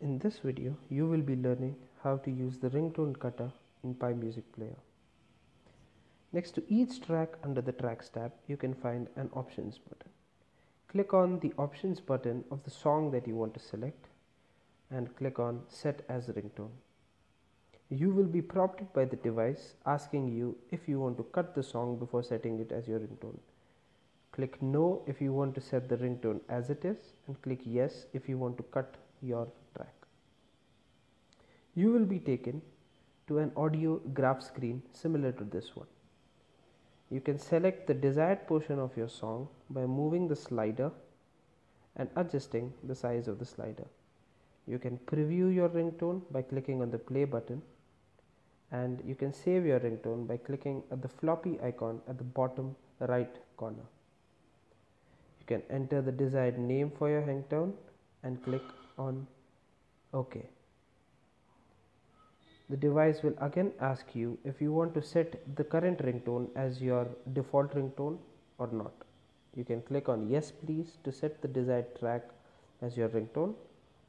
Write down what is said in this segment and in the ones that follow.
In this video, you will be learning how to use the ringtone cutter in Pi Music Player. Next to each track under the Tracks tab, you can find an Options button. Click on the Options button of the song that you want to select and click on Set as Ringtone. You will be prompted by the device asking you if you want to cut the song before setting it as your ringtone. Click No if you want to set the ringtone as it is and click Yes if you want to cut your track. You will be taken to an audio graph screen similar to this one. You can select the desired portion of your song by moving the slider and adjusting the size of the slider. You can preview your ringtone by clicking on the play button and you can save your ringtone by clicking at the floppy icon at the bottom right corner. Can enter the desired name for your ringtone and click on OK. The device will again ask you if you want to set the current ringtone as your default ringtone or not. You can click on yes please to set the desired track as your ringtone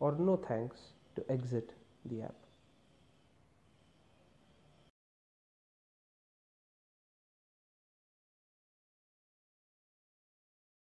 or no thanks to exit the app.